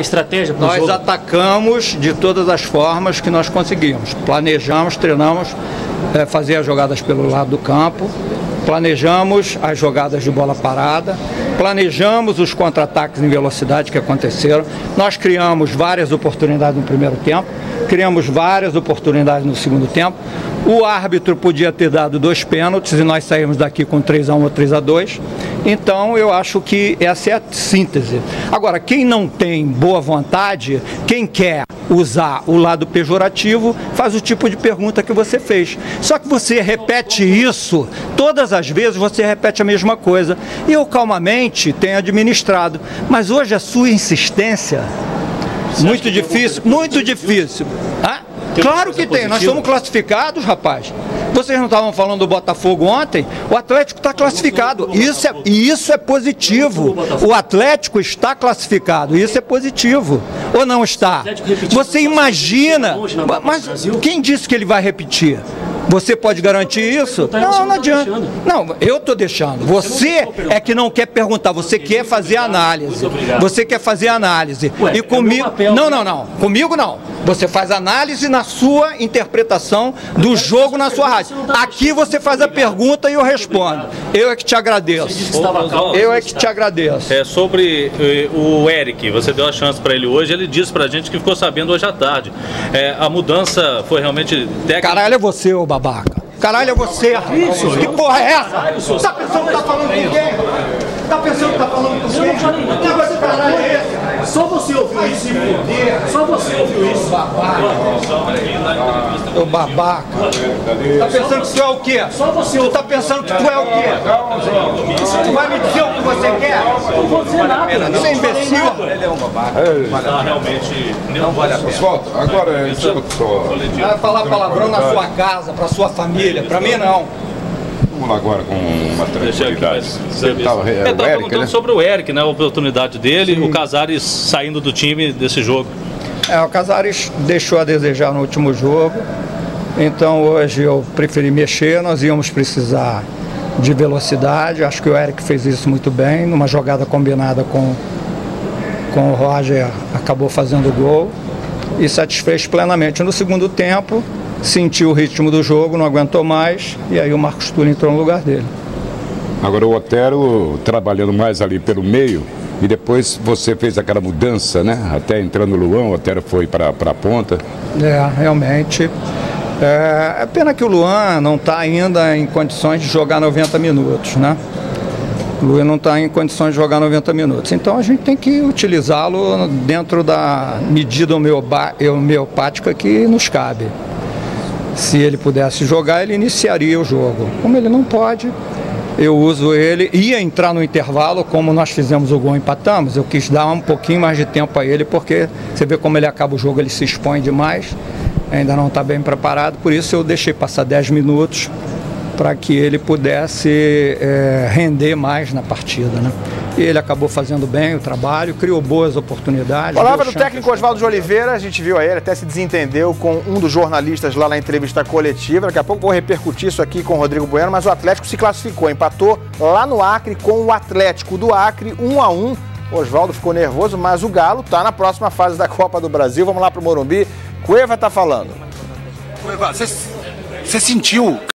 a estratégia para o Nós jogo? atacamos de todas as formas que nós conseguimos. Planejamos, treinamos, eh, fazer as jogadas pelo lado do campo, planejamos as jogadas de bola parada, planejamos os contra-ataques em velocidade que aconteceram. Nós criamos várias oportunidades no primeiro tempo, criamos várias oportunidades no segundo tempo. O árbitro podia ter dado dois pênaltis e nós saímos daqui com 3 a 1 ou 3 a 2. Então eu acho que essa é a síntese. Agora, quem não tem boa vontade, quem quer usar o lado pejorativo, faz o tipo de pergunta que você fez. Só que você repete isso, todas as vezes você repete a mesma coisa. E eu calmamente tenho administrado. Mas hoje a sua insistência, muito difícil, muito difícil. Ah, Claro que tem, nós somos classificados, rapaz. Vocês não estavam falando do Botafogo ontem? O Atlético está classificado. Isso é, e isso é positivo. O Atlético está classificado. Isso é positivo. Ou não está? Você imagina. Mas quem disse que ele vai repetir? Você pode garantir isso? Não, não adianta. Não, eu estou deixando. Você é que não quer perguntar, você quer fazer análise. Você quer fazer análise. E comigo. Não, não, não. Comigo não. Você faz análise na sua interpretação do jogo na sua rádio. Aqui você faz a pergunta e eu respondo. Eu é que te agradeço. Eu é que te agradeço. É sobre eh, o Eric, você deu a chance para ele hoje, ele disse pra gente que ficou sabendo hoje à tarde. É, a mudança foi realmente técnica. Caralho, é você, ô babaca. Caralho, é você. Isso. Que porra é essa? Tá pensando que tá falando com quem? Tá pensando que tá falando com quem? Que negócio de caralho é esse? Só você ouviu isso. Só você ouviu isso. Ô babaca. Tá pensando que tu é o quê? Só você Tu tá pensando que tu é o quê? Tu vai me dizer o que você quer? Não vou dizer nada. Você é imbecil? Tá realmente não vale a pena. Oswaldo, agora escuta, Vai falar palavrão na sua casa, pra sua família. Pra mim, não. Vamos lá agora com uma tranquilidade. Você tava, é, É, perguntando né? sobre o Eric, né? A oportunidade dele, o Casares saindo do time desse jogo. É, o Casares deixou a desejar no último jogo. Então hoje eu preferi mexer, nós íamos precisar de velocidade. Acho que o Eric fez isso muito bem, numa jogada combinada com, com o Roger, acabou fazendo o gol e satisfez plenamente. No segundo tempo, sentiu o ritmo do jogo, não aguentou mais, e aí o Marcos Túlio entrou no lugar dele. Agora o Otero trabalhando mais ali pelo meio e depois você fez aquela mudança, né? Até entrando o Luan, o Otero foi para a ponta. É, realmente. É, é pena que o Luan não está ainda em condições de jogar 90 minutos, né? O Luan não está em condições de jogar 90 minutos. Então a gente tem que utilizá-lo dentro da medida homeopática que nos cabe. Se ele pudesse jogar, ele iniciaria o jogo. Como ele não pode, eu uso ele. Ia entrar no intervalo, como nós fizemos o gol empatamos. Eu quis dar um pouquinho mais de tempo a ele, porque você vê como ele acaba o jogo, ele se expõe demais. Ainda não está bem preparado, por isso eu deixei passar 10 minutos para que ele pudesse eh, render mais na partida. Né? E ele acabou fazendo bem o trabalho, criou boas oportunidades. Palavra do técnico Oswaldo de Oliveira, a gente viu aí, ele até se desentendeu com um dos jornalistas lá na entrevista coletiva. Daqui a pouco vou repercutir isso aqui com o Rodrigo Bueno, mas o Atlético se classificou, empatou lá no Acre com o Atlético do Acre, 1 a 1 Oswaldo ficou nervoso, mas o Galo tá na próxima fase da Copa do Brasil. Vamos lá pro Morumbi. Cueva tá falando. Você sentiu